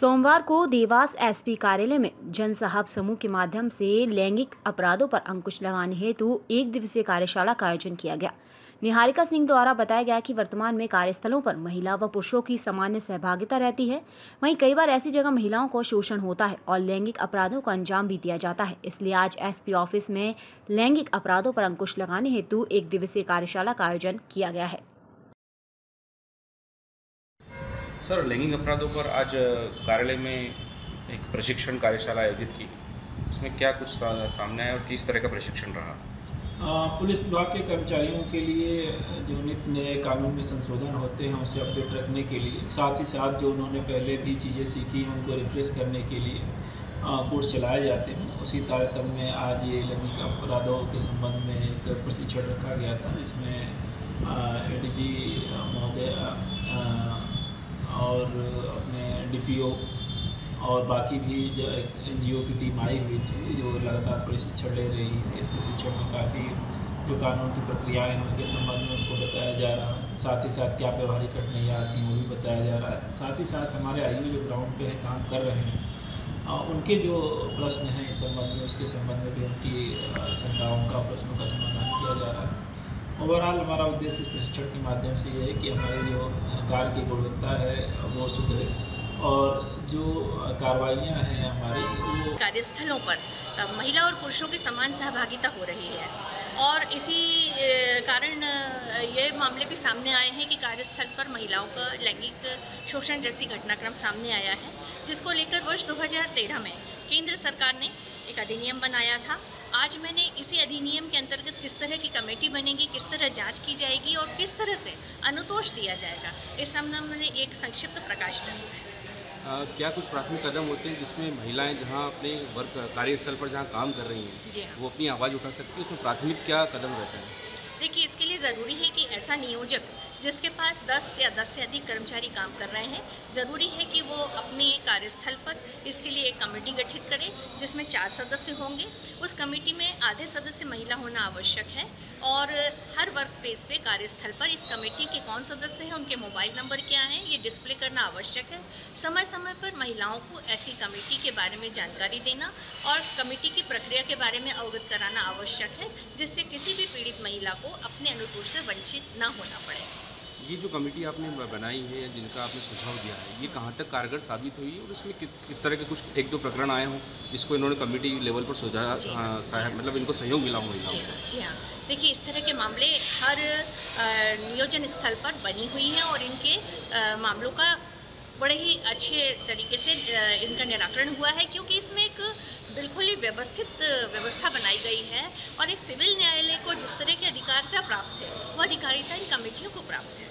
सोमवार को देवास एसपी कार्यालय में जन साहब समूह के माध्यम से लैंगिक अपराधों पर अंकुश लगाने हेतु एक दिवसीय कार्यशाला का आयोजन किया गया। निहारिका सिंह द्वारा बताया गया कि वर्तमान में कार्यस्थलों पर महिला व पुरुषों की सामान्य सहभागिता रहती है। वहीं कई बार ऐसी जगह महिलाओं को शोषण होता है और लैंगिक अपराधों को अंजाम भी दिया जाता है। इसलिए आज एसपी ऑफ़िस में लैंगिक अपराधों पर अंकुश लगाने हेतु एक दिवसीय कार्यशाला का आयोजन किया गया है। सर, लैंगिक अपराधों पर आज कार्यालय में एक प्रशिक्षण कार्यशाला आयोजित की। उसमें क्या कुछ सामने आया और किस तरह का प्रशिक्षण रहा? पुलिस विभाग के कर्मचारियों के लिए, जो नित्य नए कानून में संशोधन होते हैं, उसे अपडेट रखने के लिए, साथ ही साथ जो उन्होंने पहले भी चीज़ें सीखी हैं, उनको रिफ्रेश करने के लिए कोर्स चलाए जाते हैं। उसी तारतम्य में आज ये लैंगिक अपराधों के संबंध में एक प्रशिक्षण रखा गया था, जिसमें ए डी जी महोदय और अपने डीपीओ और बाकी भी जो एन की टीम आई हुई थी, जो लगातार प्रशिक्षण ले रही है। इस प्रशिक्षण में काफ़ी जो कानून की प्रक्रियाएँ हैं, उसके संबंध में उनको बताया जा रहा है। साथ ही साथ क्या व्यवहारिक कठिनाइयाँ आती हैं, वो भी बताया जा रहा है। साथ ही साथ हमारे आयु जो ग्राउंड पे है, काम कर रहे हैं उनके जो प्रश्न हैं इस संबंध में, उसके संबंध में भी उनकी शंकाओं का, प्रश्नों का समाधान किया जा रहा है। ओवरऑल हमारा उद्देश्य इस प्रशिक्षण के माध्यम से ये है कि हमारी जो कार्य की गुणवत्ता है, वो सुधरे और जो कार्रवाइयाँ हैं हमारी, वो कार्यस्थलों पर महिला और पुरुषों की समान सहभागिता हो रही है। और इसी कारण ये मामले भी सामने आए हैं कि कार्यस्थल पर महिलाओं का लैंगिक शोषण जैसी घटनाक्रम सामने आया है, जिसको लेकर वर्ष 2013 में केंद्र सरकार ने एक अधिनियम बनाया था आज मैंने इसी अधिनियम के अंतर्गत किस तरह की कमेटी बनेगी किस तरह जाँच की जाएगी और किस तरह से अनुतोष दिया जाएगा इस संबंध में एक संक्षिप्त प्रकाश डाला क्या कुछ प्राथमिक कदम होते हैं जिसमें महिलाएँ जहाँ अपने वर्क कार्यस्थल पर जहाँ काम कर रही हैं हाँ। वो अपनी आवाज़ उठा सकती है? उसमें प्राथमिक क्या कदम रहता है? देखिए इसके लिए ज़रूरी है कि ऐसा नियोजक जिसके पास 10 या 10 से अधिक कर्मचारी काम कर रहे हैं। ज़रूरी है कि वो अपने कार्यस्थल पर इसके लिए एक कमेटी गठित करें, जिसमें चार सदस्य होंगे। उस कमेटी में आधे सदस्य महिला होना आवश्यक है और हर वर्क प्लेस पे कार्यस्थल पर इस कमेटी के कौन सदस्य हैं, उनके मोबाइल नंबर क्या हैं, ये डिस्प्ले करना आवश्यक है। समय समय पर महिलाओं को ऐसी कमेटी के बारे में जानकारी देना और कमेटी की प्रक्रिया के बारे में अवगत कराना आवश्यक है, जिससे किसी भी पीड़ित महिला को अपने अनुकूल से वंचित न होना पड़े। ये जो कमेटी आपने बनाई है जिनका आपने सुझाव दिया है ये कहाँ तक कारगर साबित हुई है और इसमें किस किस तरह के कुछ एक दो प्रकरण आए हों जिसको इन्होंने कमेटी लेवल पर सुझाव मतलब इनको सहयोग मिला हो जी जी हाँ। देखिए इस तरह के मामले हर नियोजन स्थल पर बनी हुई हैं और इनके मामलों का बड़े ही अच्छे तरीके से इनका निराकरण हुआ है क्योंकि इसमें एक बिल्कुल ही व्यवस्थित व्यवस्था बनाई गई है और एक सिविल न्यायालय को जिस तरह के अधिकारिता प्राप्त है। वो अधिकारिता इन कमेटियों को प्राप्त है।